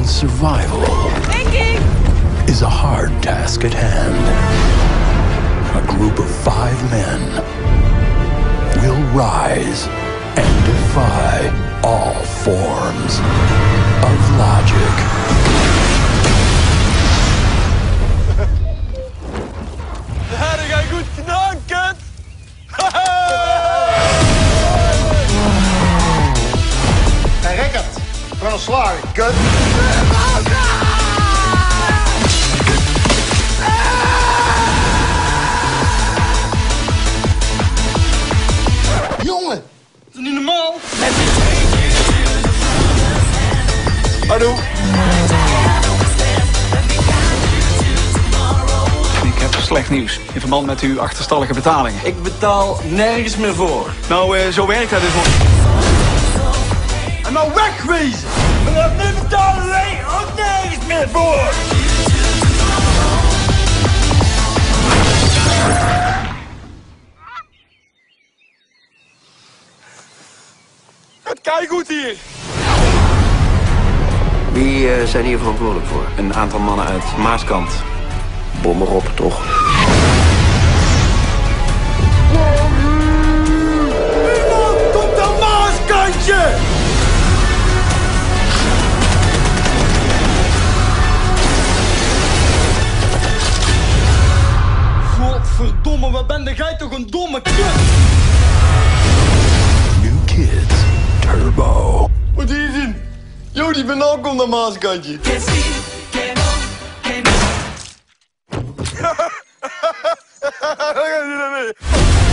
and survival Thinking. is a hard task at hand. A group of five men will rise and defy Gaan slagen, kut. Jongen, Dat is niet normaal. hallo. Ik heb slecht nieuws in verband met uw achterstallige betalingen. Ik betaal nergens meer voor. Nou, eh, zo werkt dat dus. En nou wegwezen! Vanaf nu betalen wij ook nergens meer voor! Het kijk goed hier! Wie eh, zijn hier verantwoordelijk voor? Een aantal mannen uit Maaskant. Bom erop, toch? Godverdomme, wat ben jij toch een domme kut! New Kids Turbo. Wat hier zien? Yo, die ben ook komt aan Maaskantje.